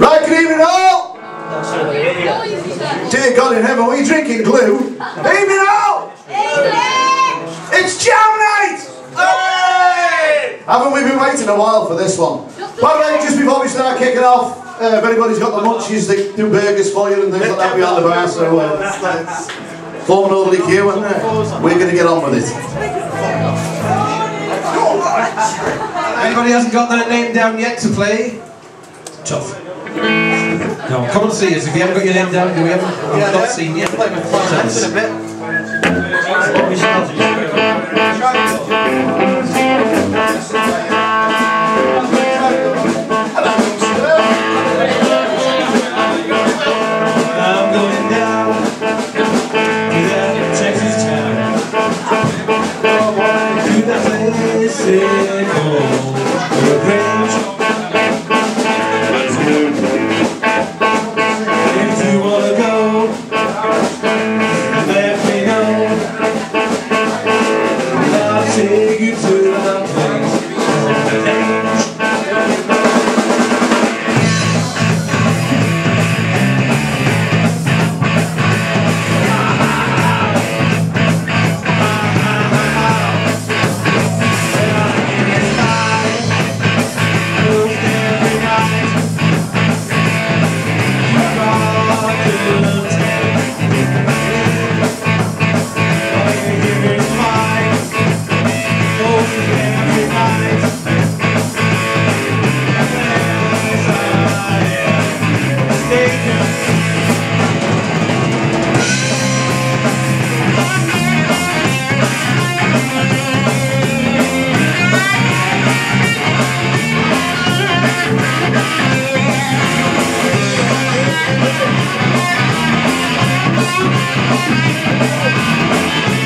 Right, good evening all! Dear God in heaven, are you drinking glue? Evening all! It's jam night! Hey! Haven't we been waiting a while for this one? By the way, just before we start kicking off, uh, if anybody's got the munchies, they do burgers for you and things like that behind the bar, so uh, let's form an orderly queue and uh, we're going to get on with it. Anybody hasn't got their name down yet to play? Tough. No, come and see us. If you haven't got your name down, we haven't, we haven't seen you. Play a bit. Thank